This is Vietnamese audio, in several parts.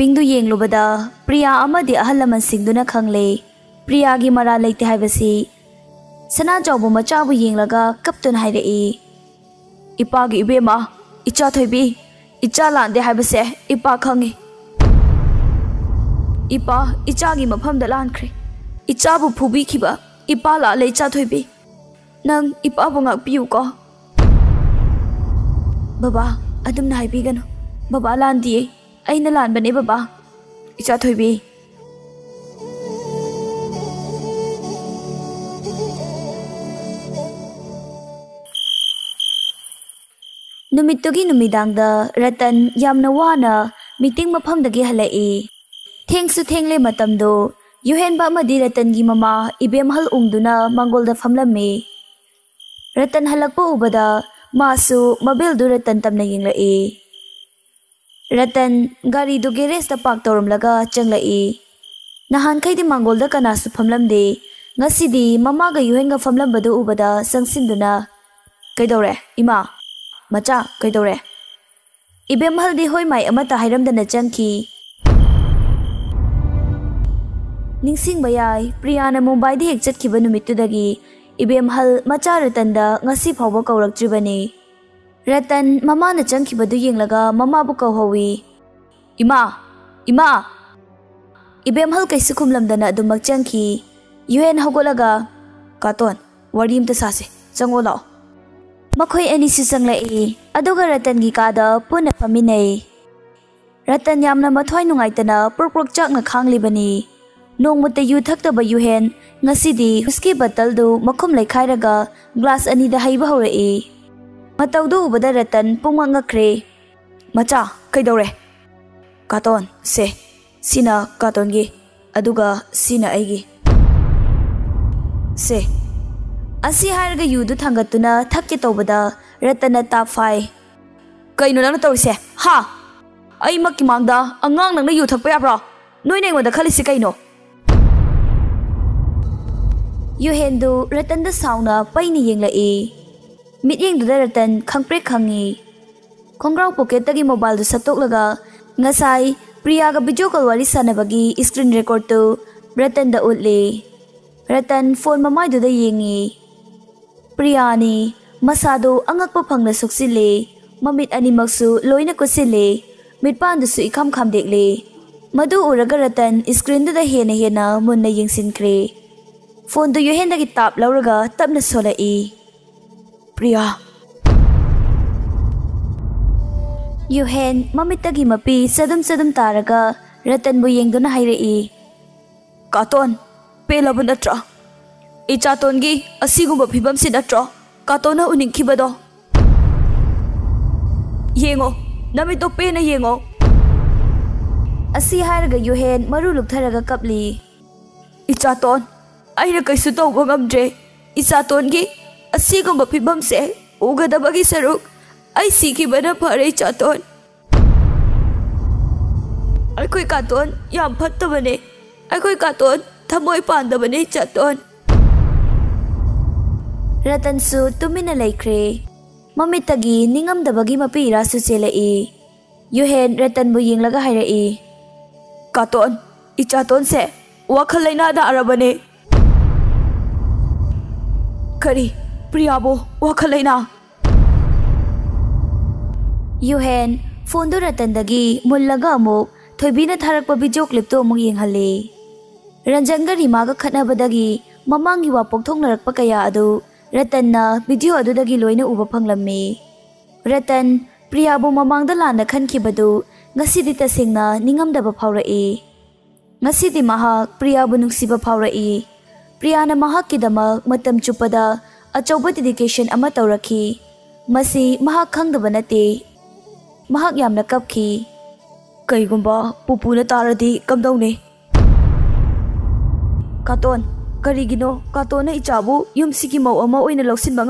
ꯚꯤꯗꯤꯑꯣ ꯀ꯭ꯂꯤꯞꯄꯤꯡꯗꯨ ꯌꯦꯡꯂꯨꯕꯗ ꯄ꯭ꯔꯤꯌꯥ ꯑꯃꯗꯤ ꯑꯍꯜ ꯂꯃꯟꯁꯤꯡꯗꯨꯅ ꯈꯪꯂꯦ ꯄ꯭ꯔꯤꯌꯥꯒꯤ ꯃꯔꯥ ꯂꯩꯇꯦ ꯍꯥꯏꯕꯁꯤ ꯁꯅꯥꯖꯥꯎꯕ ꯃꯆꯥꯕꯨ ꯌꯦꯡꯂꯒ ꯀꯞꯇꯨꯅ ꯍꯥꯏꯔꯛꯏ ꯏꯄꯥꯒꯤ ꯏꯕꯦꯝꯃ ꯏꯆꯥ ꯊꯣꯏꯕꯤ ꯏꯆꯥ ꯂꯥꯟꯗꯦ ꯍꯥꯏꯕꯁꯦ ꯏꯄꯥ ꯈꯪꯉꯤ ꯏꯄꯥ ꯏꯆꯥꯒꯤ ꯃꯐꯝꯗ ꯂꯥꯟꯈ꯭ꯔꯦ ꯏꯆꯥꯕꯨ ꯐꯨꯕꯤꯈꯤꯕ ꯏꯄꯥ ꯂꯥꯜꯂꯦ ꯏꯆꯥ ꯊꯣꯏꯕꯤ ꯅꯪ ꯏꯄꯥꯕꯨ ꯉꯥꯛꯄꯤꯌꯨꯀꯣ ꯕꯕꯥ ꯑꯗꯨꯝꯅ ꯍꯥꯏꯕꯤꯒꯅꯨ ꯕꯕꯥ ꯂꯥꯟꯗꯤꯌꯦ ꯑꯩꯅ ꯂꯥꯟꯕꯅꯦ ꯕꯕꯥ ꯏꯆꯥ ꯊꯣꯏꯕꯤ ꯅꯨꯃꯤꯠꯇꯨꯒꯤ ꯅꯨꯃꯤꯗꯥꯡꯗ ꯔꯇꯟ ꯌꯥꯝꯅ ꯋꯥꯅ ꯃꯤꯇꯤꯡ ꯃꯐꯝꯗꯒꯤ ꯍꯜꯂꯛꯏ ꯊꯦꯡꯁꯨ ꯊꯦꯡꯂꯦ ꯃꯇꯝꯗꯣ ꯌꯨꯍꯦꯟꯕ ꯑꯃꯗꯤ ꯔꯇꯟꯒꯤ ꯃꯃꯥ ꯏꯕꯦꯝꯍꯜ ꯎꯡꯗꯨꯅ ꯃꯥꯡꯒꯣꯜꯗ ꯐꯝꯂꯝꯃꯤ ꯔꯇꯟ ꯍꯜꯂꯛꯄ ꯎꯕꯗ ꯃꯥꯁꯨ ꯃꯕꯦꯜꯗꯨ ꯔꯇꯟ ꯇꯝꯅ ꯌꯦꯡꯂꯛꯏ Ratan garidu garage da park tawramlaga changlai. Nahankhaidi mangolda kanasu phamlamde ngasidi mamaga yuhenga famlambadu ubada sangsinduna kaidore ima macha kaidore ibem haldi hoi mai amata hairamdana changki ningsing bayai priyana mumbai di hek chatkhiba numitudagi ibem hal macha ratanda ngasi phawba kaurak tribani Ratan laga, mama bu mamabu kauhawi. Ima! Ima! Ibem hal kaisu kumlamdana adumak changki. Yuen hagolaga. Katon, wari imta sase. Chango lao. Makoy ani susang lai. Aduga Ratan gi kada puna paminay. Ratan yamna mathwai nungaitana purpurk chak na khang libani. Nong matayu thakta yuhen. Ngasidi huski batal du makum lai khairaga glass ani da haiba hawrai. ꯃꯇꯧꯗꯨ ꯎꯕꯗ ꯔꯇꯟ ꯄꯨꯡꯉꯛ ꯉꯛꯈ꯭ꯔꯦ ꯃꯆꯥ ꯀꯩꯗꯧꯔꯦ ꯀꯥꯇꯣꯟ ꯁꯦ ꯁꯤꯅ ꯀꯥꯇꯣꯟꯒꯤ ꯑꯗꯨꯒ ꯁꯤꯅ ꯑꯩꯒꯤ ꯁꯦ ꯑꯁꯤ ꯍꯥꯏꯔꯒ ꯌꯨꯗꯨ ꯊꯥꯡꯒꯠꯇꯨꯅ ꯊꯛꯀꯦ ꯇꯧꯕꯗ ꯔꯇꯟꯅ ꯇꯥꯞ ꯐꯥꯏ ꯀꯩꯅꯣ ꯅꯪꯅ ꯇꯧꯔꯤꯁꯦ ꯍꯥ ꯑꯩꯃꯛꯀꯤ ꯃꯥꯡꯗ ꯑꯉꯥꯡ ꯅꯪꯅ ꯌꯨ ꯊꯛꯄ ꯌꯥꯕ꯭ꯔꯣ ꯅꯣꯏꯅ ꯑꯩꯉꯣꯟꯗ ꯈꯜꯂꯤꯁꯤ ꯀꯩꯅꯣ ꯌꯨꯍꯦꯟꯗꯨ ꯔꯇꯟꯗ ꯁꯥꯎꯅ ꯄꯩꯅ ꯌꯦꯡꯂꯛꯏ मीटिंग दुदा रतन खंगप्रे खंगी खोंग्राव पॉकेट तगी मोबाइल दु सतोक लगा ngसाई प्रिया का वीडियो कॉल वाली सनबगी स्क्रीन रिकॉर्ड तो रतन द उले रतन फोन ममाई दुदा येंगी प्रिया ने मसादो अंगक पंग सुक्सिले ममित अनिमक्सु लोइना कुसिले मिटपान दुसु इखम खम देखले मधु उरग रतन स्क्रीन दुदा हेना हेना मुन्ना यिंगसिन क्रे फोन दु योहेन दगी ताप लौरगा तबना सोलाई ꯄ꯭ꯔꯤꯌꯥ ꯌꯨꯍꯦꯟ ꯃꯃꯤꯠꯇꯒꯤ ꯃꯄꯤ ꯆꯗꯨꯝ ꯆꯗꯨꯝ ꯇꯥꯔꯒ ꯔꯇꯟꯕꯨ ꯌꯦꯡꯗꯨꯅ ꯍꯥꯏꯔꯛꯏ ꯀꯥꯇꯣꯟ ꯄꯦꯜꯂꯕ ꯅꯠꯇ꯭ꯔꯣ ꯏꯆꯥꯇꯣꯟꯒꯤ ꯑꯁꯤꯒꯨꯝꯕ ꯐꯤꯕꯝꯁꯤ ꯅꯠꯇ꯭ꯔꯣ ꯀꯥꯇꯣꯟꯅ ꯎꯅꯤꯡꯈꯤꯕꯗꯣ ꯌꯦꯡꯉꯣ ꯅꯃꯤꯠꯇꯣ ꯄꯦꯟꯅ ꯌꯦꯡꯉꯣ ꯑꯁꯤ ꯍꯥꯏꯔꯒ ꯌꯨꯍꯦꯟ ꯃꯔꯨ ꯂꯨꯞꯊꯔꯒ ꯀꯞꯂꯤ ꯏꯆꯥꯇꯣꯟ ꯑꯩꯅ ꯀꯩꯁꯨ ꯇꯧꯕ ꯉꯝꯗ꯭ꯔꯦ ꯏꯆꯥꯇꯣꯟꯒꯤ ꯑꯁꯤꯒꯨꯝꯕ ꯐꯤꯕꯝꯁꯦ ꯎꯒꯗꯕꯒꯤ ꯁꯔꯨꯛ ꯑꯩ ꯁꯤꯈꯤꯕꯅ ꯐꯔꯦ ꯏꯆꯥꯇꯣꯟ ꯑꯩꯈꯣꯏ ꯀꯥꯇꯣꯟ ꯌꯥꯝ ꯐꯠꯇꯕꯅꯦ ꯑꯩꯈꯣꯏ ꯀꯥꯇꯣꯟ ꯊꯃꯣꯏ ꯄꯥꯟꯗꯕꯅꯦ ꯏꯆꯥꯇꯣꯟ ꯔꯇꯟꯁꯨ ꯇꯨꯃꯤꯟꯅ ꯂꯩꯈ꯭ꯔꯦ ꯃꯃꯤꯠꯇꯒꯤ ꯅꯤꯡꯉꯝꯗꯕꯒꯤ ꯃꯄꯤ ꯏꯔꯥꯁꯨ ꯆꯦꯜꯂꯛꯏ ꯌꯨꯍꯦꯟ ꯔꯇꯟꯕꯨ ꯌꯦꯡꯂꯒ ꯍꯥꯏꯔꯛꯏ ꯀꯥꯇꯣꯟ ꯏꯆꯥꯇꯣꯟꯁꯦ ꯋꯥꯈꯜ ꯂꯩꯅꯥ ꯅꯥꯔꯕꯅꯦ ꯀꯔꯤ Priabo, wakalina. Yuhen, phone do ratan dagi mullaga amok थोबीन थारक भिडियो क्लिप तो अमुक येंगहले रंजन गा रिमा गा खनबदगी ममांग युवा पोथोंगनरक पकया अदु रतन ना भिडियो अदु दगी लोइन उब फंगलमे रतन प्रिया बो ममांग द लान खनखिबदु ngasi di tasingna ningam da ba phawra e ngasi di maha priya bu nungsi ba phawra e priya na maha kidama matam chupada अचौब डेडिकेशन तौर की मसी महाक खंगदब नते महाक यामना कपखी कईगुंबा पुपुना तारदी कमदौने काटोन करीगिनो काटोन इचाबू युमसिकी से अमा ओइना लौसिनबा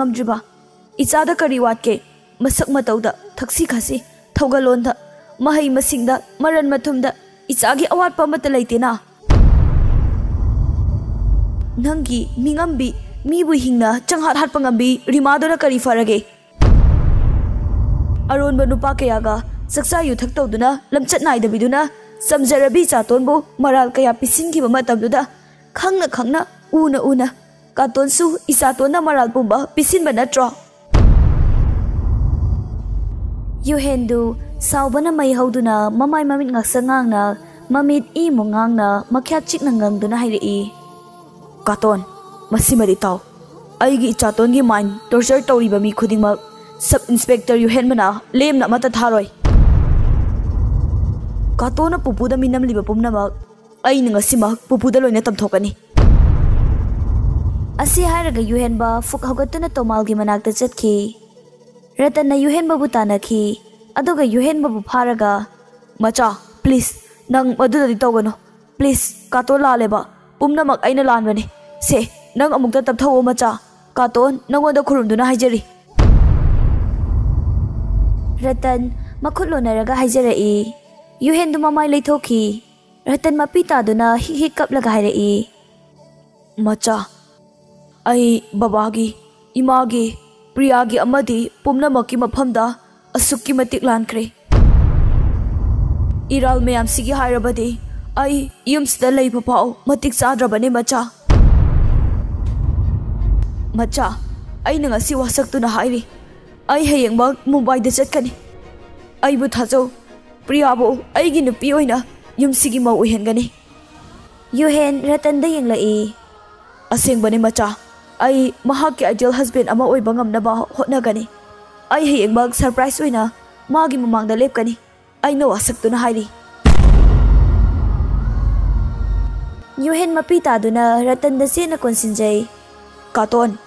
करी वाटके मसक मतौदा थक्सी खासी थौगलोंदा महै मसिंगदा मरन मथुमदा इचागी अवाटपा मत लैतेना नंगी मिंगम भी मीबु हिंगना चंगहात हात पंगम्बी रिमादोना करी फरगे अरुण बनुपा कयागा सक्सा युथक तौदुना लमचत नाइदबिदुना समजरबी चातोनबु मराल कया पिसिनगिब मतबदुदा खंगना खंगना उना उना कातोनसु इसातोना मराल पुंबा पिसिनबा नत्रो युहेंदु सावबना मई हौदुना ममाई ममित ngaksa ngangna mamit i mo ngangna makhya chikna ngangduna hairi i katon ꯃꯁꯤꯃꯗꯤ ꯇꯥꯎ ꯑꯩꯒꯤ ꯏꯆꯥꯇꯣꯟꯒꯤ ꯃꯥꯏꯟ ꯇꯣꯔꯆꯔ ꯇꯧꯔꯤꯕ ꯃꯤ ꯈꯨꯗꯤꯡꯃꯛ ꯁꯕ ꯏꯟꯁꯄꯦꯛꯇꯔ ꯌꯨꯍꯦꯟꯕꯅ ꯂꯦꯝꯅ ꯑꯃꯠꯇ ꯊꯥꯔꯣꯏ ꯀꯥꯇꯣꯅ ꯄꯨꯄꯨꯗ ꯃꯤꯅꯝꯂꯤꯕ ꯄꯨꯝꯅꯃꯛ ꯑꯩꯅ ꯉꯁꯤꯃꯛ ꯄꯨꯄꯨꯗ ꯂꯣꯏꯅ ꯇꯝꯊꯣꯛꯀꯅꯤ ꯑꯁꯤ ꯍꯥꯏꯔꯒ ꯌꯨꯍꯦꯟꯕ ꯐꯨꯛ ꯍꯧꯒꯠꯇꯨꯅ ꯇꯣꯃꯥꯜꯒꯤ ꯃꯅꯥꯛꯇ ꯆꯠꯈꯤ ꯔꯇꯟꯅ ꯌꯨꯍꯦꯟꯕꯕꯨ ꯇꯥꯟꯅꯈꯤ ꯑꯗꯨꯒ ꯌꯨꯍꯦꯟꯕꯕꯨ ꯐꯥꯔꯒ ꯃꯆꯥ ꯄ꯭ꯂꯤꯖ ꯅꯪ ꯃꯗꯨꯗꯗꯤ ꯇꯧꯒꯅꯨ ꯄ꯭ꯂꯤꯖ ꯀꯥꯇꯣ ꯂꯥꯜꯂꯦꯕ ꯄꯨꯝꯅꯃꯛ ꯑꯩꯅ ꯂꯥꯟꯕꯅꯤ ꯁꯦ ꯅꯪ ꯑꯃꯨꯛꯇ ꯇꯞꯊꯧꯑꯣ ꯃꯆꯥ ꯀꯥꯇꯣꯟ ꯅꯪꯉꯣꯟꯗ ꯈꯨꯔꯨꯝꯗꯨꯅ ꯍꯥꯏꯖꯔꯤ ꯔꯇꯟ ꯃꯈꯨꯠ ꯂꯣꯟꯅꯔꯒ ꯍꯥꯏꯖꯔꯛꯏ ꯌꯨꯍꯦꯟꯗꯨ ꯃꯃꯥꯏ ꯂꯩꯊꯣꯛꯈꯤ ꯔꯇꯟ ꯃꯄꯤ ꯇꯥꯗꯨꯅ ꯍꯤꯛ ꯍꯤꯛ ꯀꯞꯂꯒ ꯍꯥꯏꯔꯛꯏ ꯃꯆꯥ ꯑꯩ ꯕꯕꯥꯒꯤ ꯏꯃꯥꯒꯤ ꯄ꯭ꯔꯤꯌꯥꯒꯤ ꯑꯃꯗꯤ ꯄꯨꯝꯅꯃꯛꯀꯤ ꯃꯐꯝꯗ ꯑꯁꯨꯛꯀꯤ ꯃꯇꯤꯛ ꯂꯥꯟꯈ꯭ꯔꯦ ꯏꯔꯥꯜ ꯃꯌꯥꯝꯁꯤꯒꯤ ꯍꯥꯏꯔꯕꯗꯤ ꯑꯩ ꯌꯨꯝꯁꯤꯗ ꯂꯩꯕ ꯐꯥꯎ ꯃꯇꯤꯛ ꯆꯥꯗ꯭ꯔꯕꯅꯤ ꯃꯆꯥ Macha, aina nga si wasak tu na hairi. Ay hayang mag Mumbai da chat kani. Ay bu thazo, Priya bu ay gi nupi oina yum sigi mau uhen gani. Yuhen ratan da yang lai. Aseng bani macha, maha mahaki ideal husband ama oi bangam na ba hot na gani. Ay hayang mag surprise oina magi mamang da lep kani. Ay na wasak tu na hairi. pi ta do na ratan da sin na konsinjay katon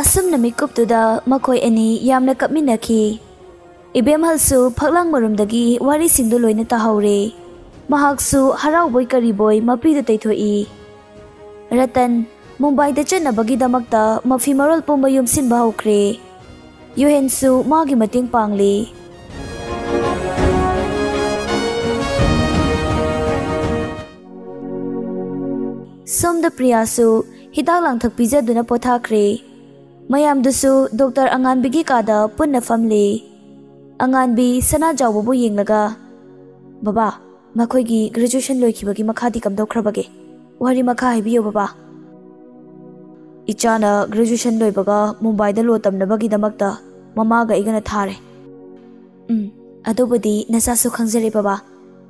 asam na mikup tu da makoi ani yamna kapmina ki ibem halsu phaklang marum dagi wari sindu loina ta haure mahak su, harau boy kari boy mapi da taithoi ratan, mumbai da chana bagi damakta mafi marol pumba yum sin ba hokre yuhen su magi mating pangli somda priyasu हिदाक लांथक पीजदुना पोथाख्रे ma'am doctor अंगानबीगी का पुन्ना फमले अंगानबी सना जाऊबू येगा बाबा मखोयगी ग्रेजुएशन लोखिबगी मखादी कमदोख्रबगे वारी मखा हैबियो बाबा इचाना ग्रेजुएशन लोइबगा मुंबई द लो तमनबगी दमकता ममागा इगना थारे उम अदोबदी नसासु खंगजरे बाबा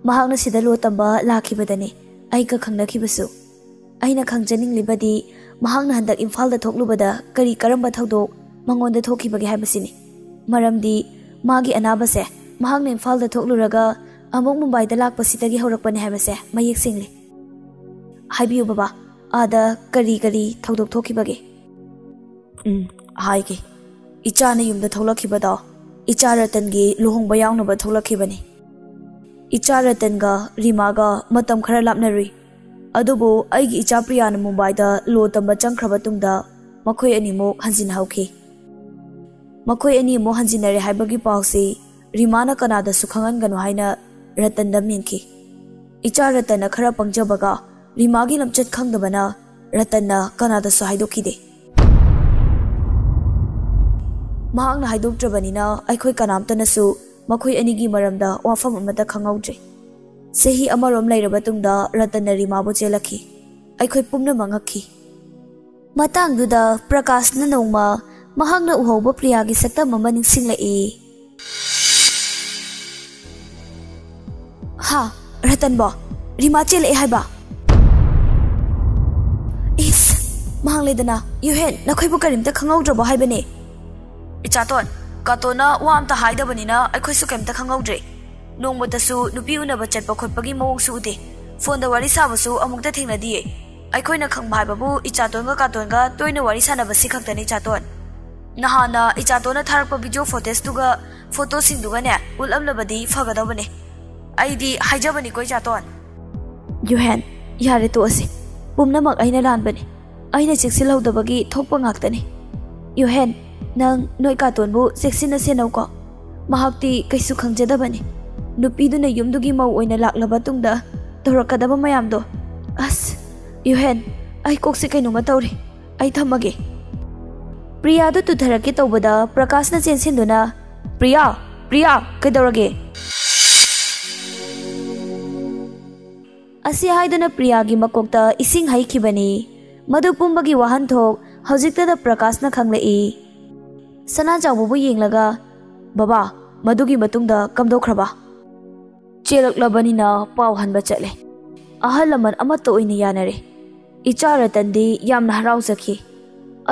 महागना सिदा लो तंबा लाखिबदने आइका ꯑꯩꯅ ꯈꯪꯖꯅꯤꯡꯂꯤꯕꯗꯤ ꯃꯍꯥꯛꯅ ꯍꯟꯗꯛ ꯏꯝꯐꯥꯜꯗ ꯊꯣꯛꯂꯨꯕꯗ ꯀꯔꯤ ꯀꯔꯝꯕ ꯊꯧꯗꯣꯛ ꯃꯉꯣꯟꯗ ꯊꯣꯛꯈꯤꯕꯒꯦ ꯍꯥꯏꯕꯁꯤꯅꯤ ꯃꯔꯝꯗꯤ ꯃꯥꯒꯤ ꯑꯅꯥꯕꯁꯦ ꯃꯍꯥꯛꯅ ꯏꯝꯐꯥꯜꯗ ꯊꯣꯛꯂꯨꯔꯒ ꯑꯃꯨꯛ ꯃꯨꯝꯕꯥꯏꯗ ꯂꯥꯛꯄꯁꯤꯗꯒꯤ ꯍꯧꯔꯛꯄꯅꯦ ꯍꯥꯏꯕꯁꯦ ꯃꯌꯦꯛ ꯁꯦꯡꯂꯤ ꯍꯥꯏꯕꯤꯌꯨ ꯕꯕꯥ ꯑꯥꯗ ꯀꯔꯤ ꯀꯔꯤ ꯊꯧꯗꯣꯛ ꯊꯣꯛꯈꯤꯕꯒꯦ ꯎꯝ ꯍꯥꯏꯒꯦ ꯏꯆꯥꯅ ꯌꯨꯝꯗ ꯊꯣꯛꯂꯛꯈꯤꯕꯗꯣ ꯏꯆꯥ ꯔꯇꯟꯒꯤ ꯂꯨꯍꯣꯡꯕ ꯌꯥꯎꯅꯕ ꯊꯣꯛꯂꯛꯈꯤꯕꯅꯤ ꯏꯆꯥ ꯔꯇꯟꯒ ꯔꯤꯃꯥꯒ ꯃꯇꯝ ꯈꯔ ꯂꯥꯞꯅꯔꯨꯏ ꯑꯗꯨꯕꯨ ꯑꯩꯒꯤ ꯏꯆꯥ ꯄ꯭ꯔꯤꯌꯥꯅ ꯃꯨꯝꯕꯥꯏꯗ ꯂꯣ ꯇꯝꯕ ꯆꯪꯈ꯭ꯔꯕ ꯇꯨꯡꯗ ꯃꯈꯣꯏ ꯑꯅꯤꯃꯨꯛ ꯍꯟꯖꯤꯟꯍꯧꯈꯤ ꯃꯈꯣꯏ ꯑꯅꯤ ꯑꯃꯨꯛ ꯍꯟꯖꯤꯟꯅꯔꯦ ꯍꯥꯏꯕꯒꯤ ꯄꯥꯎꯁꯤ ꯔꯤꯃꯥꯅ ꯀꯅꯥꯗꯁꯨ ꯈꯪꯍꯟꯒꯅꯨ ꯍꯥꯏꯅ ꯔꯇꯟꯗ ꯃꯦꯟꯈꯤ ꯏꯆꯥ ꯔꯇꯟꯅ ꯈꯔ ꯄꯪꯖꯕꯒ ꯔꯤꯃꯥꯒꯤ ꯂꯝꯆꯠ ꯈꯪꯗꯕꯅ ꯔꯇꯟꯅ ꯀꯅꯥꯗꯁꯨ ꯍꯥꯏꯗꯣꯛꯈꯤꯗꯦ ꯃꯍꯥꯛꯅ ꯍꯥꯏꯗꯣꯛꯇ꯭ꯔꯕꯅꯤꯅ ꯑꯩꯈꯣꯏ ꯀꯅꯥꯝꯇꯅꯁꯨ ꯃꯈꯣꯏ ꯑꯅꯤꯒꯤ ꯃꯔꯝꯗ ꯋꯥꯐꯝ ꯑꯃꯠꯇ ꯈꯪꯍꯧꯗ꯭ꯔꯦ ꯆꯍꯤ ꯑꯃꯔꯣꯝ ꯂꯩꯔꯕ ꯇꯨꯡꯗ ꯔꯇꯟꯅ ꯔꯤꯃꯥꯕꯨ ꯆꯦꯜꯂꯛꯈꯤ ꯑꯩꯈꯣꯏ ꯄꯨꯝꯅꯃꯛ ꯉꯛꯈꯤ ꯃꯇꯥꯡꯗꯨꯗ ꯄ꯭ꯔꯀꯥꯁꯅ ꯅꯣꯡꯃ ꯃꯍꯥꯛꯅ ꯎꯍꯧꯕ ꯄ꯭ꯔꯤꯌꯥꯒꯤ ꯁꯛꯇꯝ ꯑꯃ ꯅꯤꯡꯁꯤꯡꯂꯛꯏ ꯍꯥ ꯔꯇꯟꯕꯣ ꯔꯤꯃꯥ ꯆꯦꯜꯂꯛꯑꯦ ꯍꯥꯏꯕ ꯏꯁ ꯃꯍꯥꯛ ꯂꯩꯗꯅ ꯌꯨꯍꯦꯟ ꯅꯈꯣꯏꯕꯨ ꯀꯔꯤꯝꯇ ꯈꯪꯍꯧꯗ꯭ꯔꯕꯣ ꯍꯥꯏꯕꯅꯦ ꯏꯆꯥꯇꯣꯟ ꯀꯥꯇꯣꯅ ꯋꯥ ꯑꯝꯇ ꯍꯥꯏꯗꯕꯅꯤꯅ ꯑꯩꯈꯣꯏꯁꯨ ꯀꯩꯝꯇ ꯈꯪꯍꯧꯗ꯭ꯔꯦ ꯅꯣꯡꯃꯇꯁꯨ ꯅꯨꯄꯤ ꯎꯅꯕ ꯆꯠꯄ ꯈꯣꯠꯄꯒꯤ ꯃꯑꯣꯡꯁꯨ ꯎꯗꯦ ꯐꯣꯟꯗ ꯋꯥꯔꯤ ꯁꯥꯕꯁꯨ ꯑꯃꯨꯛꯇ ꯊꯦꯡꯅꯗꯤꯌꯦ ꯑꯩꯈꯣꯏꯅ ꯈꯪꯕ ꯍꯥꯏꯕꯕꯨ ꯏꯆꯥꯇꯣꯟꯒ ꯀꯥꯇꯣꯟꯒ ꯇꯣꯏꯅ ꯋꯥꯔꯤ ꯁꯥꯟꯅꯕꯁꯤ ꯈꯛꯇꯅꯤ ꯏꯆꯥꯇꯣꯟ ꯅꯍꯥꯟꯅ ꯏꯆꯥꯇꯣꯟꯅ ꯊꯥꯔꯛꯄ ꯚꯤꯗꯤꯑꯣ ꯐꯣꯇꯦꯖꯇꯨꯒ ꯐꯣꯇꯣꯁꯤꯡꯗꯨꯒꯅꯦ ꯎꯠꯂꯝꯂꯕꯗꯤ ꯐꯒꯗꯧꯕꯅꯦ ꯑꯩꯗꯤ ꯍꯥꯏꯖꯕꯅꯤꯀꯣ ꯏꯆꯥꯇꯣꯟ ꯌꯨꯍꯦꯟ ꯌꯥꯔꯦ ꯇꯣꯛꯑꯁꯤ ꯄꯨꯝꯅꯃꯛ ꯑꯩꯅ ꯂꯥꯟꯕꯅꯤ ꯑꯩꯅ ꯆꯦꯛꯁꯤꯜꯍꯧꯗꯕꯒꯤ ꯊꯣꯛꯄ ꯉꯥꯛꯇꯅꯤ ꯌꯨꯍꯦꯟ ꯅꯪ ꯅꯣꯏ ꯀꯥꯇꯣꯟꯕꯨ ꯆꯦꯛꯁꯤꯟꯅ ꯁꯦꯟꯅꯧꯀꯣ ꯃꯍꯥꯛꯇꯤ ꯀꯩꯁꯨ ꯈꯪꯖꯗꯕꯅꯤ ꯅꯨꯄꯤꯗꯨꯅ ꯌꯨꯝꯗꯨꯒꯤ ꯃꯧ ꯑꯣꯏꯅ ꯂꯥꯛꯂꯕ ꯇꯨꯡꯗ ꯇꯧꯔꯛꯀꯗꯕ ꯃꯌꯥꯝꯗꯣ ꯑꯁ ꯌꯨꯍꯦꯟ ꯑꯩ ꯀꯣꯛꯁꯦ ꯀꯩꯅꯣꯝꯃ ꯇꯧꯔꯤ ꯑꯩ ꯊꯝꯃꯒꯦ ꯄ꯭ꯔꯤꯌꯥꯗꯨ ꯇꯨꯊꯔꯛꯀꯦ ꯇꯧꯕꯗ ꯄ꯭ꯔꯀꯥꯁꯅ ꯆꯦꯟꯁꯤꯟꯗꯨꯅ ꯄ꯭ꯔꯤꯌꯥ ꯄ꯭ꯔꯤꯌꯥ ꯀꯩꯗꯧꯔꯒꯦ ꯑꯁꯤ ꯍꯥꯏꯗꯨꯅ ꯄ꯭ꯔꯤꯌꯥꯒꯤ ꯃꯀꯣꯛꯇ ꯏꯁꯤꯡ ꯍꯩꯈꯤꯕꯅꯤ ꯃꯗꯨ ꯄꯨꯝꯕꯒꯤ ꯋꯥꯍꯟꯊꯣꯛ ꯍꯧꯖꯤꯛꯇꯗ ꯄ꯭ꯔꯀꯥꯁꯅ ꯈꯪꯂꯛꯏ ꯁꯅꯥꯖꯥꯎꯕꯕꯨ ꯌꯦꯡꯂꯒ ꯕꯕꯥ ꯃꯗꯨꯒꯤ ꯃꯇꯨꯡꯗ ꯀꯝꯗꯧꯈ꯭ꯔꯕ ꯆꯦꯜꯂꯛꯂꯕꯅꯤꯅ ꯄꯥꯎ ꯍꯟꯕ ꯆꯠꯂꯦ ꯑꯍꯜ ꯂꯃꯟ ꯑꯃꯠꯇ ꯑꯣꯏꯅ ꯌꯥꯅꯔꯦ ꯏꯆꯥ ꯔꯇꯟꯗꯤ ꯌꯥꯝꯅ ꯍꯔꯥꯎꯖꯈꯤ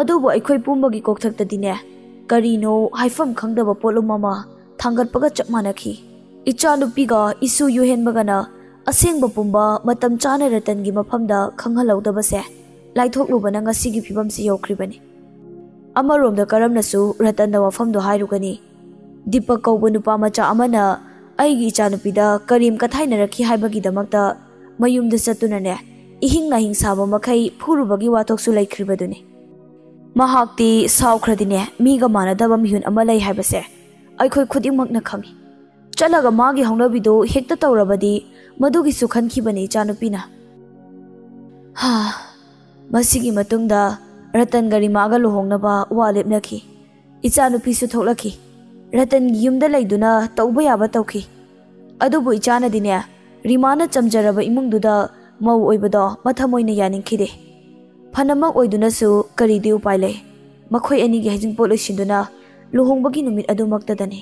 ꯑꯗꯨꯕꯨ ꯑꯩꯈꯣꯏ ꯄꯨꯝꯕꯒꯤ ꯀꯣꯛꯊꯛꯇꯗꯤꯅꯦ ꯀꯔꯤꯅꯣ ꯍꯥꯏꯐꯝ ꯈꯪꯗꯕ ꯄꯣꯠꯂꯨꯝ ꯑꯃ ꯊꯥꯡꯒꯠꯄꯒ ꯆꯞ ꯃꯥꯟꯅꯈꯤ ꯏꯆꯥꯅꯨꯄꯤꯒ ꯏꯁꯨ ꯌꯨꯍꯦꯟꯕꯒꯅ ꯑꯁꯦꯡꯕ ꯄꯨꯝꯕ ꯃꯇꯝ ꯆꯥꯅ ꯔꯇꯟꯒꯤ ꯃꯐꯝꯗ ꯈꯪꯍꯜꯍꯧꯗꯕꯁꯦ ꯂꯥꯏꯊꯣꯛꯂꯨꯕꯅ ꯉꯁꯤꯒꯤ ꯐꯤꯕꯝꯁꯤ ꯌꯧꯈ꯭ꯔꯤꯕꯅꯤ ꯑꯃꯔꯣꯝꯗ ꯀꯔꯝꯅꯁꯨ ꯔꯇꯟꯗ ꯋꯥꯐꯝꯗꯣ ꯍꯥꯏꯔꯨꯒꯅꯤ ꯗꯤꯄꯛ ꯀꯧꯕ ꯅꯨꯄꯥ ꯃꯆꯥ ꯑꯃꯅ ꯑꯩꯒꯤ ꯏꯆꯥꯅꯨꯄꯤꯗ ꯀꯔꯤꯝ ꯀꯊꯥꯏꯅꯔꯛꯈꯤ ꯍꯥꯏꯕꯒꯤꯗꯃꯛꯇ ꯃꯌꯨꯝꯗ ꯆꯠꯇꯨꯅꯅꯦ ꯏꯍꯤꯡ ꯅꯥꯍꯤꯡ ꯁꯥꯕ ꯃꯈꯩ ꯐꯨꯔꯨꯕꯒꯤ ꯋꯥꯊꯣꯛꯁꯨ ꯂꯩꯈ꯭ꯔꯤꯕꯗꯨꯅꯤ ꯃꯍꯥꯛꯇꯤ ꯁꯥꯎꯈ꯭ꯔꯗꯤꯅꯦ ꯃꯤꯒ ꯃꯥꯟꯅꯗꯕ ꯃꯤꯍꯨꯟ ꯑꯃ ꯂꯩ ꯍꯥꯏꯕꯁꯦ ꯑꯩꯈꯣꯏ ꯈꯨꯗꯤꯡꯃꯛꯅ ꯈꯪꯉꯤ ꯆꯠꯂꯒ ꯃꯥꯒꯤ ꯍꯧꯅꯕꯤꯗꯨ ꯍꯦꯛꯇ ꯇꯧꯔꯕꯗꯤ ꯃꯗꯨꯒꯤꯁꯨ ꯈꯟꯈꯤꯕꯅꯤ ꯏꯆꯥꯅꯨꯄꯤꯅ ꯍꯥ ꯃꯁꯤꯒꯤ ꯃꯇꯨꯡꯗ ꯔꯇꯟꯒ ꯔꯤꯃꯥꯒ ꯂꯨꯍꯣꯡꯅꯕ ꯋꯥ ꯂꯦꯞꯅꯈꯤ ꯏꯆꯥꯅꯨꯄꯤꯁꯨ ꯊꯣꯛꯂꯛꯈꯤ ꯔꯇꯟꯒꯤ ꯌꯨꯝꯗ ꯂꯩꯗꯨꯅ ꯇꯧꯕ ꯌꯥꯕ ꯇꯧꯈꯤ ꯑꯗꯨꯕꯨ ꯏꯆꯥꯅꯗꯤꯅꯦ ꯔꯤꯃꯥꯅ ꯆꯝꯖꯔꯕ ꯏꯃꯨꯡꯗꯨꯗ ꯃꯧ ꯑꯣꯏꯕꯗꯣ ꯃꯊꯝ ꯑꯣꯏꯅ ꯌꯥꯅꯤꯡꯈꯤꯗꯦ ꯐꯅꯃꯛ ꯑꯣꯏꯗꯨꯅꯁꯨ ꯀꯔꯤꯗꯤ ꯎꯄꯥꯏ ꯂꯩ ꯃꯈꯣꯏ ꯑꯅꯤꯒꯤ ꯍꯩꯖꯤꯡꯄꯣꯠ ꯂꯣꯏꯁꯤꯟꯗꯨꯅ ꯂꯨꯍꯣꯡꯕꯒꯤ ꯅꯨꯃꯤꯠ ꯑꯗꯨꯃꯛꯇꯗꯅꯤ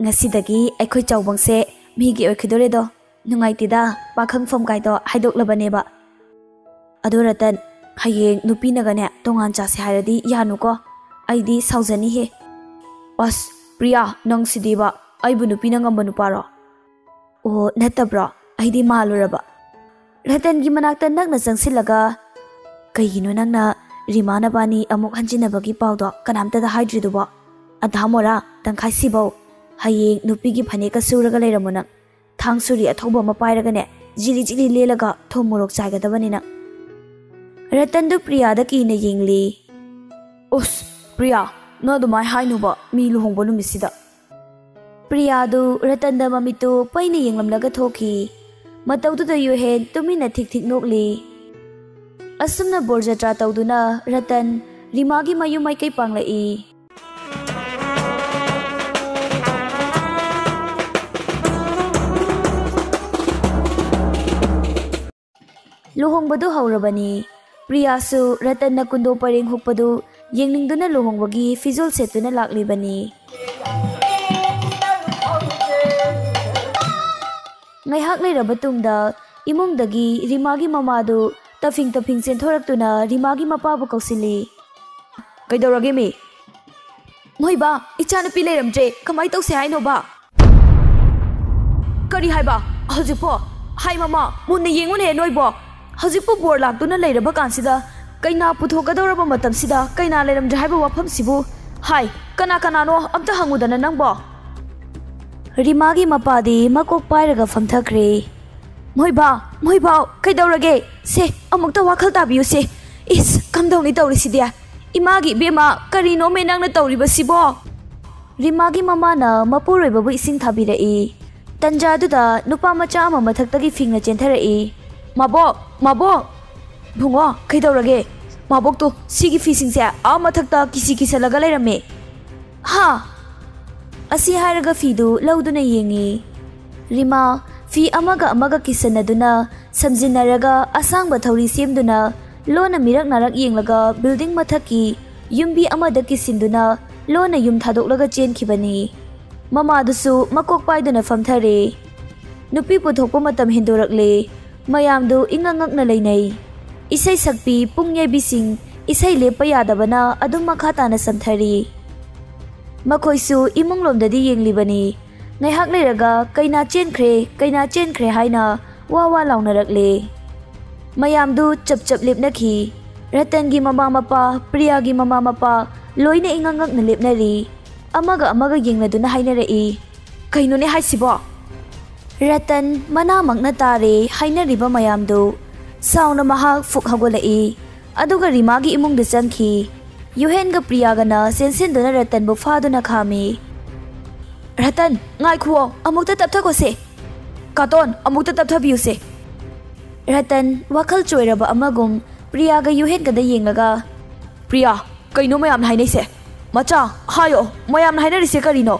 ngasidagi akhoi chawbang se mi gi okhidore do nungai tida pakhang phom kai do haidok labane ba? Adoratan hayeng nupi naga ne tongan cha se hairadi yanu ko aidi saujani he. Was, priya nang sidiba aibu nupi nanga manu paro. O, natabra, aidi maluraba ratan gi manak tan nak na jangsilaga. Kaihino nang na rimana bani amuk hanjinabagi pawdo kanamta da haidridu ba adhamora tangkhaisi bau ꯍꯌꯦꯡ ꯅꯨꯄꯤꯒꯤ ꯐꯅꯦꯛꯀ ꯁꯨꯔꯒ ꯂꯩꯔꯝꯃꯣ ꯅꯪ ꯊꯥꯡ ꯁꯨꯔꯤ ꯑꯊꯧꯕ ꯑꯃ ꯄꯥꯏꯔꯒꯅꯦ ꯖꯤꯂꯤ ꯖꯤꯂꯤ ꯂꯦꯜꯂꯒ ꯊꯨꯝ ꯃꯣꯔꯣꯛ ꯆꯥꯏꯒꯗꯕꯅꯤ ꯅꯪ ꯔꯇꯟꯗꯨ ꯄ꯭ꯔꯤꯌꯥꯗ ꯀꯤꯅ ꯌꯦꯡꯂꯤ ꯑꯁ ꯄ꯭ꯔꯤꯌꯥ ꯅꯪ ꯑꯗꯨꯃꯥꯏꯅ ꯍꯥꯏꯅꯨꯕ ꯃꯤ ꯂꯨꯍꯣꯡꯕ ꯅꯨꯃꯤꯠꯁꯤꯗ ꯄ꯭ꯔꯤꯌꯥꯗꯨ ꯔꯇꯟꯗ ꯃꯃꯤꯠꯇꯨ ꯄꯩꯅ ꯌꯦꯡꯂꯝꯂꯒ ꯊꯣꯛꯈꯤ ꯃꯇꯧꯗꯨꯗ ꯌꯨꯍꯦꯟ ꯇꯨꯃꯤꯟꯅ ꯊꯤꯛ ꯊꯤꯛ ꯅꯣꯛꯂꯤ ꯑꯁꯨꯝꯅ ꯕꯣꯔ ꯖꯇ꯭ꯔꯥ ꯇꯧꯗꯨꯅ ꯔꯇꯟ ꯔꯤꯃꯥꯒꯤ ꯃꯌꯨꯝ ꯃꯥꯏꯀꯩ ꯄꯥꯡꯂꯛꯏ ꯂꯨꯍꯣꯡꯕꯗꯨ ꯍꯧꯔꯕꯅꯤ ꯄ꯭ꯔꯤꯌꯥꯁꯨ ꯔꯇꯟꯅ ꯀꯨꯟꯗꯣ ꯄꯔꯦꯡ ꯍꯨꯛꯄꯗꯨ ꯌꯦꯡꯅꯤꯡꯗꯨꯅ ꯂꯨꯍꯣꯡꯕꯒꯤ ꯐꯤꯖꯣꯜ ꯁꯦꯠꯇꯨꯅ ꯂꯥꯛꯂꯤꯕꯅꯤ ꯉꯥꯏꯍꯥꯛ ꯂꯩꯔꯕ ꯇꯨꯡꯗ ꯏꯃꯨꯡꯗꯒꯤ ꯔꯤꯃꯥꯒꯤ ꯃꯃꯥꯗꯨ ꯇꯐꯤꯡ ꯇꯐꯤꯡ ꯆꯦꯟꯊꯣꯔꯛꯇꯨꯅ ꯔꯤꯃꯥꯒꯤ ꯃꯄꯥꯕꯨ ꯀꯧꯁꯤꯜꯂꯤ ꯀꯩꯗꯧꯔꯒꯦ ꯃꯤ ꯃꯣꯏꯕꯥ ꯏꯆꯥꯅꯨꯄꯤ ꯂꯩꯔꯝꯗ꯭ꯔꯦ ꯀꯃꯥꯏꯅ ꯇꯧꯁꯦ ꯍꯥꯏꯅꯣꯕ ꯀꯔꯤ ꯍꯥꯏꯕ ꯍꯧꯖꯤꯛꯄꯣ ꯍꯥꯏ ꯃꯃꯥ ꯃꯨꯟꯅ ꯌꯦꯡꯉꯨꯅꯦ ꯅꯣꯏꯕꯣ ꯍꯧꯖꯤꯛꯄꯨ ꯕꯣꯔ ꯂꯥꯛꯇꯨꯅ ꯂꯩꯔꯕ ꯀꯥꯟꯁꯤꯗ ꯀꯩꯅꯥ ꯄꯨꯊꯣꯛꯀꯗꯧꯔꯕ ꯃꯇꯝꯁꯤꯗ ꯀꯩꯅꯥ ꯂꯩꯔꯝꯗ꯭ꯔꯦ ꯍꯥꯏꯕ ꯋꯥꯐꯝꯁꯤꯕꯨ ꯍꯥꯏ ꯀꯅꯥ ꯀꯅꯥꯅꯣ ꯑꯝꯇ ꯍꯪꯉꯨꯗꯅ ꯅꯪꯕꯣ ꯔꯤꯃꯥꯒꯤ ꯃꯄꯥꯗꯤ ꯃꯀꯣꯛ ꯄꯥꯏꯔꯒ ꯐꯝꯊꯈ꯭ꯔꯦ ꯃꯣꯏꯕꯥ ꯃꯣꯏꯕꯥꯎ ꯀꯩꯗꯧꯔꯒꯦ ꯁꯦ ꯑꯃꯨꯛꯇ ꯋꯥꯈꯜ ꯇꯥꯕꯤꯌꯨꯁꯦ ꯏꯁ ꯀꯝꯗꯧꯅꯤ ꯇꯧꯔꯤꯁꯤꯗꯤ ꯏꯃꯥꯒꯤ ꯏꯕꯦꯝꯃ ꯀꯔꯤꯅꯣꯃꯦ ꯅꯪꯅ ꯇꯧꯔꯤꯕꯁꯤꯕꯣ ꯔꯤꯃꯥꯒꯤ ꯃꯃꯥꯅ ꯃꯄꯨꯔꯣꯏꯕꯕꯨ ꯏꯁꯤꯡ ꯊꯥꯕꯤꯔꯛꯏ ꯇꯟꯖꯥꯗꯨꯗ ꯅꯨꯄꯥ ꯃꯆꯥ ꯑꯃ ꯃꯊꯛꯇꯒꯤ ꯐꯤꯡꯅ ꯆꯦꯟꯊꯔꯛꯏ ꯃꯕꯣꯛ ꯃꯕꯣꯛ ꯕꯨꯡꯉꯣ ꯀꯩꯗꯧꯔꯒꯦ ꯃꯕꯣꯛꯇꯣ ꯁꯤꯒꯤ ꯐꯤꯁꯤꯡꯁꯦ ꯑꯥ ꯃꯊꯛꯇ ꯀꯤꯁꯤ ꯀꯤꯁꯜꯂꯒ ꯂꯩꯔꯝꯃꯦ ꯍꯥ ꯑꯁꯤ ꯍꯥꯏꯔꯒ ꯐꯤꯗꯨ ꯂꯧꯗꯨꯅ ꯌꯦꯡꯉꯤ ꯔꯤꯃꯥ ꯐꯤ ꯑꯃꯒ ꯑꯃꯒ ꯀꯤꯁꯟꯅꯗꯨꯅ ꯁꯝꯖꯤꯟꯅꯔꯒ ꯑꯁꯥꯡꯕ ꯊꯧꯔꯤ ꯁꯦꯝꯗꯨꯅ ꯂꯣꯟꯅ ꯃꯤꯔꯛ ꯅꯥꯔꯛ ꯌꯦꯡꯂꯒ ꯕꯤꯜꯗꯤꯡ ꯃꯊꯛꯀꯤ ꯌꯨꯝꯕꯤ ꯑꯃꯗ ꯀꯤꯁꯤꯟꯗꯨꯅ ꯂꯣꯟꯅ ꯌꯨꯝ ꯊꯥꯗꯣꯛꯂꯒ ꯆꯦꯟꯈꯤꯕꯅꯤ ꯃꯃꯥꯗꯨꯁꯨ ꯃꯀꯣꯛ ꯄꯥꯏꯗꯨꯅ ꯐꯝꯊꯔꯦ ꯅꯨꯄꯤ ꯄꯨꯊꯣꯛꯄ ꯃꯇꯝ ꯍꯦꯟꯗꯣꯔꯛꯂꯦ ꯃꯌꯥꯝꯗꯨ ꯏꯉꯛ ꯉꯛꯅ ꯂꯩꯅꯩ ꯏꯁꯩ ꯁꯛꯄꯤ ꯄꯨꯡ ꯌꯩꯕꯤꯁꯤꯡ ꯏꯁꯩ ꯂꯦꯞꯄ ꯌꯥꯗꯕꯅ ꯑꯗꯨꯝ ꯃꯈꯥ ꯇꯥꯅ ꯁꯝꯊꯔꯤ ꯃꯈꯣꯏꯁꯨ ꯏꯃꯨꯡꯂꯣꯝꯗꯗꯤ ꯌꯦꯡꯂꯤꯕꯅꯤ ꯉꯥꯏꯍꯥꯛ ꯂꯩꯔꯒ ꯀꯩꯅꯥ ꯆꯦꯟꯈ꯭ꯔꯦ ꯀꯩꯅꯥ ꯆꯦꯟꯈ꯭ꯔꯦ ꯍꯥꯏꯅ ꯋꯥ ꯋꯥ ꯂꯥꯎꯅꯔꯛꯂꯦ ꯃꯌꯥꯝꯗꯨ ꯆꯞ ꯆꯞ ꯂꯦꯞꯅꯈꯤ ꯔꯇꯟꯒꯤ ꯃꯃꯥ ꯃꯄꯥ ꯄ꯭ꯔꯤꯌꯥꯒꯤ ꯃꯃꯥ ꯃꯄꯥ ꯂꯣꯏꯅ ꯏꯉꯛ ꯉꯛꯅ ꯂꯦꯞꯅꯔꯤ ꯑꯃꯒ ꯑꯃꯒ ꯌꯦꯡꯅꯗꯨꯅ ꯍꯥꯏꯅꯔꯛꯏ ꯀꯩꯅꯣꯅꯦ ꯍꯥꯏꯁꯤꯕꯣ Ratan, mana magna hai haina riba mayam do sauna mahak fuk hagolai aduga rima gi imung de changki yuhen ga priya ga na sensin dona ratan bu fa dona khami. Ratan, ngai khuo amukta taptha ko se. Katon amukta taptha biu se. Ratan, wakhal choiraba amagum priya ga yuhen ga da yengaga priya, kaino mayam hai hainai se. Macha hayo mayam hainari se karino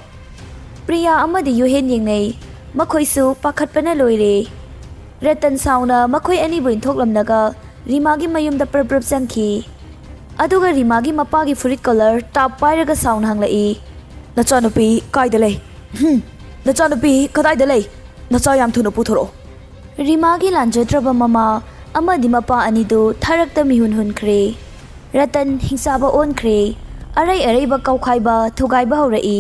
priya amadi yuhen yeng yengnei ꯃꯈꯣꯏꯁꯨ ꯄꯥꯈꯠꯄꯅ ꯂꯣꯏꯔꯦ ꯔꯇꯟ ꯁꯥꯎꯅ ꯃꯈꯣꯏ ꯑꯅꯤꯕꯨ ꯏꯟꯊꯣꯛꯂꯝꯂꯒ ꯔꯤꯃꯥꯒꯤ ꯃꯌꯨꯝꯗ ꯄ꯭ꯔꯞ ꯄ꯭ꯔꯞ ꯆꯪꯈꯤ ꯑꯗꯨꯒ ꯔꯤꯃꯥꯒꯤ ꯃꯄꯥꯒꯤ ꯐꯨꯔꯤꯠ ꯀꯂꯔ ꯇꯥꯞ ꯄꯥꯏꯔꯒ ꯁꯥꯎꯅ ꯍꯪꯂꯛꯏ ꯅꯆꯥꯅꯨꯄꯤ ꯀꯥꯏꯗ ꯂꯩ ꯍꯝ ꯅꯆꯥꯅꯨꯄꯤ ꯀꯗꯥꯏꯗ ꯂꯩ ꯅꯆꯥ ꯌꯥꯝ ꯊꯨꯅ ꯄꯨꯊꯣꯔꯛꯑꯣ ꯔꯤꯃꯥꯒꯤ ꯂꯥꯟꯖꯗ꯭ꯔꯕ ꯃꯃꯥ ꯑꯃꯗꯤ ꯃꯄꯥ ꯑꯅꯤꯗꯨ ꯊꯔꯛꯇ ꯃꯤꯍꯨꯟ ꯍꯨꯟꯈ꯭ꯔꯦ ꯔꯇꯟ ꯍꯤꯡꯁꯥꯕ ꯑꯣꯟꯈ꯭ꯔꯦ ꯑꯔꯩ ꯑꯔꯩꯕ ꯀꯧꯈꯥꯏꯕ ꯊꯨꯒꯥꯏꯕ ꯍꯧꯔꯛꯏ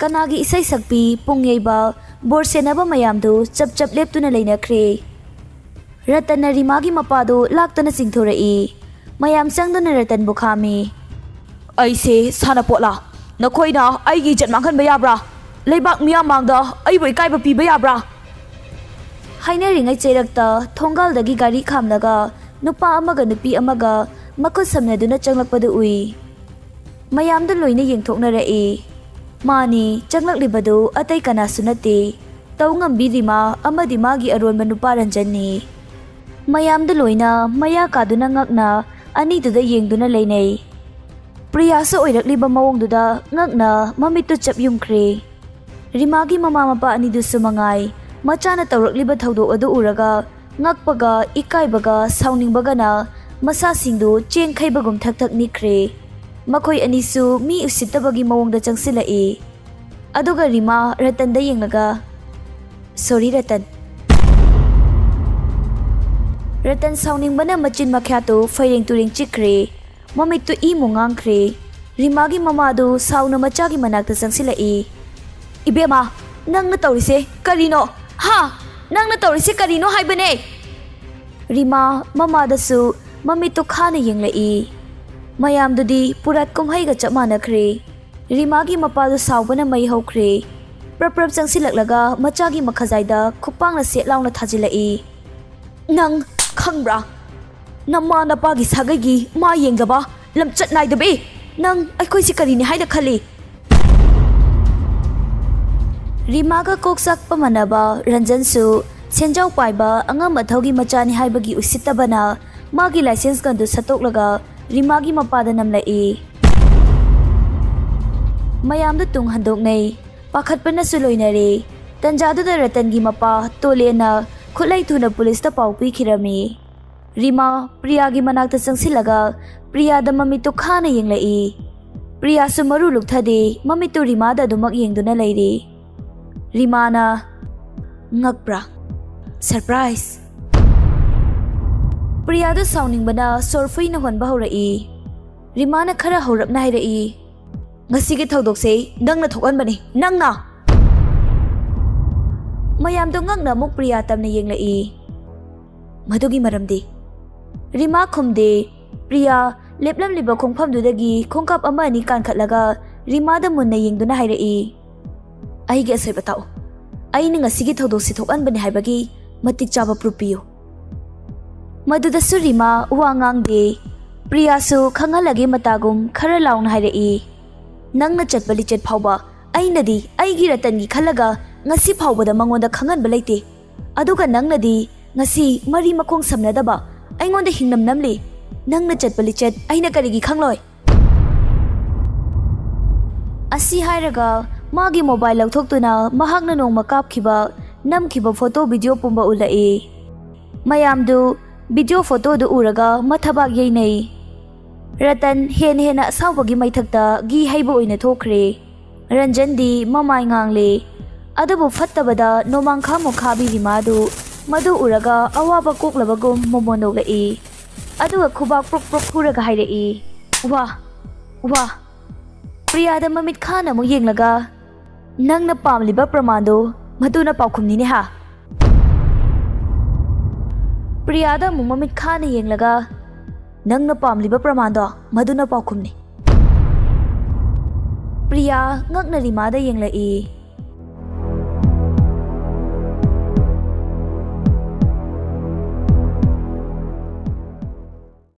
kanagi isai sakpi pungyai ba? Bor senaba mayam du chap chap lep tuna leina khre ratan narima gi mapa du lak tana sing thora i e. mayam sang du ratan bu khami ai se sana la, na khoi na ai gi jat mangkhan ba yabra leibak miyam mang da ai bai kai ba pi ba yabra haina ringai cherakta thongal dagi gari khamlaga nupa amaga nupi amaga. Makut samna duna changlakpa du ui. Mayam du loina yengthokna ra i e. ꯃꯥꯅꯤ ꯆꯪꯂꯛꯂꯤꯕꯗꯨ ꯑꯇꯩ ꯀꯅꯥꯁꯨ ꯅꯠꯇꯦ ꯇꯧ ꯉꯝꯕꯤ ꯔꯤꯃꯥ ꯑꯃꯗꯤ ꯃꯥꯒꯤ ꯑꯔꯣꯟꯕ ꯅꯨꯄꯥ ꯔꯟꯖꯟꯅꯤ ꯃꯌꯥꯝꯗꯨ ꯂꯣꯏꯅ ꯃꯌꯥ ꯀꯥꯗꯨꯅ ꯉꯛꯅ ꯑꯅꯤꯗꯨꯗ ꯌꯦꯡꯗꯨꯅ ꯂꯩꯅꯩ ꯄ꯭ꯔꯤꯌꯥꯁꯨ ꯑꯣꯏꯔꯛꯂꯤꯕ ꯃꯑꯣꯡꯗꯨꯗ ꯉꯛꯅ ꯃꯃꯤꯠꯇꯨ ꯆꯞ ꯌꯨꯝꯈ꯭ꯔꯦ ꯔꯤꯃꯥꯒꯤ ꯃꯃꯥ ꯃꯄꯥ ꯑꯅꯤꯗꯨꯁꯨ ꯃꯉꯥꯏ ꯃꯆꯥꯅ ꯇꯧꯔꯛꯂꯤꯕ ꯊꯧꯗꯣꯛ ꯑꯗꯨ ꯎꯔꯒ ꯉꯛꯄꯒ ꯏꯀꯥꯏꯕꯒ ꯁꯥꯎꯅꯤꯡꯕꯒꯅ ꯃꯁꯥꯁꯤꯡꯗꯨ ꯆꯦꯡꯈꯩꯕꯒꯨꯝ ꯊꯛ ꯊꯛ ꯅꯤꯛꯈ꯭ꯔꯦ ꯃꯈꯣꯏ ꯑꯅꯤꯁꯨ ꯃꯤ ꯎꯁꯤꯠꯇꯕꯒꯤ ꯃꯑꯣꯡꯗ ꯆꯪꯁꯤꯜꯂꯛꯏ ꯑꯗꯨꯒ ꯔꯤꯃꯥ ꯔꯇꯟꯗ ꯌꯦꯡꯂꯒ ꯁꯣꯔꯤ ꯔꯇꯟ ꯔꯇꯟ ꯁꯥꯎꯅꯤꯡꯕꯅ ꯃꯆꯤꯟ ꯃꯈ꯭ꯌꯥꯇꯨ ꯐꯩꯔꯦꯡ ꯇꯨꯔꯦꯡ ꯆꯤꯛꯈ꯭ꯔꯦ ꯃꯃꯤꯠꯇꯨ ꯏꯃꯨ ꯉꯥꯡꯈ꯭ꯔꯦ ꯔꯤꯃꯥꯒꯤ ꯃꯃꯥꯗꯨ ꯁꯥꯎꯅ ꯃꯆꯥꯒꯤ ꯃꯅꯥꯛꯇ ꯆꯪꯁꯤꯜꯂꯛꯏ ꯏꯕꯦꯝꯃ ꯅꯪꯅ ꯇꯧꯔꯤꯁꯦ ꯀꯔꯤꯅꯣ ꯍꯥ ꯅꯪꯅ ꯇꯧꯔꯤꯁꯦ ꯀꯔꯤꯅꯣ ꯍꯥꯏꯕꯅꯦ ꯔꯤꯃꯥ ꯃꯃꯥꯗꯁꯨ ꯃꯃꯤꯠꯇꯨ ꯈꯥꯅ ꯌꯦꯡꯂꯛꯏ ꯃꯌꯥꯝꯗꯨꯗꯤ ꯄꯨꯔꯥꯠ ꯀꯨꯝꯍꯩꯒ ꯆꯞ ꯃꯥꯟꯅꯈ꯭ꯔꯦ ꯔꯤꯃꯥꯒꯤ ꯃꯄꯥꯗꯨ ꯁꯥꯎꯕꯅ ꯃꯩ ꯍꯧꯈ꯭ꯔꯦ ꯄ꯭ꯔꯞ ꯄ꯭ꯔꯞ ꯆꯪꯁꯤꯜꯂꯛꯂꯒ ꯃꯆꯥꯒꯤ ꯃꯈꯖꯥꯏꯗ ꯈꯨꯄꯥꯡꯅ ꯁꯦꯠ ꯂꯥꯎꯅ ꯊꯥꯖꯤꯜꯂꯛꯏ ꯅꯪ ꯈꯪꯕ꯭ꯔꯥ ꯅꯃꯥ ꯅꯄꯥꯒꯤ ꯁꯥꯒꯩꯒꯤ ꯃꯥ ꯌꯦꯡꯗꯕ ꯂꯝꯆꯠ ꯅꯥꯏꯗꯕꯤ ꯅꯪ ꯑꯩꯈꯣꯏꯁꯤ ꯀꯔꯤꯅꯤ ꯍꯥꯏꯅ ꯈꯜꯂꯤ ꯔꯤꯃꯥꯒ ꯀꯣꯛ ꯆꯥꯛꯄ ꯃꯥꯟꯅꯕ ꯔꯟꯖꯟꯁꯨ ꯁꯦꯟꯖꯥꯎ ꯄꯥꯏꯕ ꯑꯉꯝ ꯑꯊꯧꯒꯤ ꯃꯆꯥꯅꯤ ꯍꯥꯏꯕꯒꯤ ꯎꯁꯤꯠꯇꯕꯅ ꯃꯥꯒꯤ ꯂꯥꯏꯁꯦꯟꯁ ꯒꯟꯗꯨ ꯁꯠꯇꯣꯛꯂꯒ ꯔꯤꯃꯥꯒꯤ ꯃꯄꯥꯗ ꯅꯝꯂꯛꯏ ꯃꯌꯥꯝꯗꯨ ꯇꯨꯡ ꯍꯟꯗꯣꯛꯅꯩ ꯄꯥꯈꯠꯄꯅꯁꯨ ꯂꯣꯏꯅꯔꯦ ꯇꯟꯖꯥꯗꯨꯗ ꯔꯇꯟꯒꯤ ꯃꯄꯥ ꯇꯣꯂꯦꯅ ꯈꯨꯠꯂꯩ ꯊꯨꯅ ꯄꯨꯂꯤꯁꯇ ꯄꯥꯎ ꯄꯤꯈꯤꯔꯝꯃꯤ ꯔꯤꯃꯥ ꯄ꯭ꯔꯤꯌꯥꯒꯤ ꯃꯅꯥꯛꯇ ꯆꯪꯁꯤꯜꯂꯒ ꯄ꯭ꯔꯤꯌꯥꯗ ꯃꯃꯤꯠꯇꯨ ꯈꯥꯅ ꯌꯦꯡꯂꯛꯏ ꯄ꯭ꯔꯤꯌꯥꯁꯨ ꯃꯔꯨ ꯂꯨꯛꯊꯗꯦ ꯃꯃꯤꯠꯇꯨ ꯔꯤꯃꯥꯗ ꯑꯗꯨꯃꯛ ꯌꯦꯡꯗꯨꯅ ꯂꯩꯔꯤ ꯔꯤꯃꯥꯅ ꯉꯛꯄ꯭ꯔꯥ ꯁꯔꯄ꯭ꯔꯥꯏꯖ ꯄ꯭ꯔꯤꯌꯥꯗꯨ ꯁꯥꯎꯅꯤꯡꯕꯅ ꯁꯣꯔ ꯐꯨꯏꯅ ꯍꯣꯟꯕ ꯍꯧꯔꯛꯏ ꯔꯤꯃꯥꯅ ꯈꯔ ꯍꯧꯔꯞꯅ ꯍꯥꯏꯔꯛꯏ ꯉꯁꯤꯒꯤ ꯊꯧꯗꯣꯛꯁꯦ ꯅꯪꯅ ꯊꯣꯛꯍꯟꯕꯅꯤ ꯅꯪꯅ ꯃꯌꯥꯝꯗꯣ ꯉꯛꯅ ꯑꯃꯨꯛ ꯄ꯭ꯔꯤꯌꯥ ꯇꯝꯅ ꯌꯦꯡꯂꯛꯏ ꯃꯗꯨꯒꯤ ꯃꯔꯝꯗꯤ ꯔꯤꯃꯥ ꯈꯨꯝꯗꯦ ꯄ꯭ꯔꯤꯌꯥ ꯂꯦꯞꯂꯝꯂꯤꯕ ꯈꯣꯡꯐꯝꯗꯨꯗꯒꯤ ꯈꯣꯡꯀꯥꯞ ꯑꯃ ꯑꯅꯤ ꯀꯥꯟꯈꯠꯂꯒ ꯔꯤꯃꯥꯗ ꯃꯨꯟꯅ ꯌꯦꯡꯗꯨꯅ ꯍꯥꯏꯔꯛꯏ ꯑꯩꯒꯤ ꯑꯁꯣꯏꯕ ꯇꯥꯛꯎ ꯑꯩꯅ ꯉꯁꯤꯒꯤ ꯊꯧꯗꯣꯛꯁꯤ ꯊꯣꯛꯍꯟꯕꯅꯤ ꯍꯥꯏꯕꯒꯤ ꯃꯇꯤꯛ ꯆꯥꯕ ꯄ꯭ꯔꯨꯞ ꯄꯤꯌꯨ ꯃꯗꯨꯗꯁꯨ ꯔꯤꯃꯥ ꯋꯥ ꯉꯥꯡꯗꯦ ꯄ꯭ꯔꯤꯌꯥꯁꯨ ꯈꯪꯍꯜꯂꯒꯦ ꯃꯇꯥꯒꯨꯝ ꯈꯔ ꯂꯥꯎꯅ ꯍꯥꯏꯔꯛꯏ ꯅꯪꯅ ꯆꯠꯄ ꯂꯤꯆꯠ ꯐꯥꯎꯕ ꯑꯩꯅꯗꯤ ꯑꯩꯒꯤ ꯔꯇꯟꯒꯤ ꯈꯜꯂꯒ ꯉꯁꯤ ꯐꯥꯎꯕꯗ ꯃꯉꯣꯟꯗ ꯈꯪꯍꯟꯕ ꯂꯩꯇꯦ ꯑꯗꯨꯒ ꯅꯪꯅꯗꯤ ꯉꯁꯤ ꯃꯔꯤ ꯃꯈꯣꯡ ꯁꯝꯅꯗꯕ ꯑꯩꯉꯣꯟꯗ ꯍꯤꯡꯅꯝ ꯅꯝꯂꯤ ꯅꯪꯅ ꯆꯠꯄ ꯂꯤꯆꯠ ꯑꯩꯅ ꯀꯔꯤꯒꯤ ꯈꯪꯂꯣꯏ ꯑꯁꯤ ꯍꯥꯏꯔꯒ ꯃꯥꯒꯤ ꯃꯣꯕꯥꯏꯜ ꯂꯧꯊꯣꯛꯇꯨꯅ ꯃꯍꯥꯛꯅ ꯅꯣꯡꯃ ꯀꯥꯞꯈꯤꯕ ꯅꯝꯈꯤꯕ ꯐꯣꯇꯣ ꯚꯤꯗꯤꯑꯣ ꯄꯨꯝꯕ ꯎꯠꯂꯛꯏ ꯃꯌꯥꯝꯗꯨ ꯚꯤꯗꯤꯑꯣ ꯐꯣꯇꯣꯗꯨ ꯎꯔꯒ ꯃꯊꯕꯥꯛ ꯌꯩꯅꯩ ꯔꯇꯟ ꯍꯦꯟꯅ ꯍꯦꯟꯅ ꯑꯁꯥꯎꯕꯒꯤ ꯃꯩꯊꯛꯇ ꯒꯤ ꯍꯩꯕ ꯑꯣꯏꯅ ꯊꯣꯛꯈ꯭ꯔꯦ ꯔꯟꯖꯟꯗꯤ ꯃꯃꯥꯏ ꯉꯥꯡꯂꯦ ꯑꯗꯨꯕꯨ ꯐꯠꯇꯕꯗ ꯅꯣꯡꯃꯥꯡꯈꯥ ꯃꯨꯈꯥꯕꯤꯔꯤ ꯃꯥꯗꯨ ꯃꯗꯨ ꯎꯔꯒ ꯑꯋꯥꯕ ꯀꯣꯛꯂꯕꯒꯨꯝ ꯃꯣꯃꯣꯟ ꯅꯣꯛꯂꯛꯏ ꯑꯗꯨꯒ ꯈꯨꯕꯥꯛ ꯄ꯭ꯔꯨꯛ ꯄ꯭ꯔꯨꯛ ꯐꯨꯔꯒ ꯍꯥꯏꯔꯛꯏ ꯋꯥ ꯋꯥ ꯄ꯭ꯔꯤꯌꯥꯗ ꯃꯃꯤꯠ ꯈꯥꯅ ꯑꯃꯨꯛ ꯌꯦꯡꯂꯒ ꯅꯪꯅ ꯄꯥꯝꯂꯤꯕ ꯄ꯭ꯔꯃꯥꯟꯗꯣ ꯃꯗꯨꯅ ꯄꯥꯎꯈꯨꯝꯅꯤꯅꯦ ꯍꯥ ꯄ꯭ꯔꯤꯌꯥꯗ ꯑꯃꯨꯛ ꯃꯃꯤꯠ ꯈꯥꯅ ꯌꯦꯡꯂꯒ ꯅꯪꯅ ꯄꯥꯝꯂꯤꯕ ꯄ꯭ꯔꯃꯥꯟꯗꯣ ꯃꯗꯨꯅ ꯄꯥꯎꯈꯨꯝꯅꯤ ꯄ꯭ꯔꯤꯌꯥ ꯉꯛꯅ ꯔꯤꯃꯥꯗ ꯌꯦꯡꯂꯛꯏ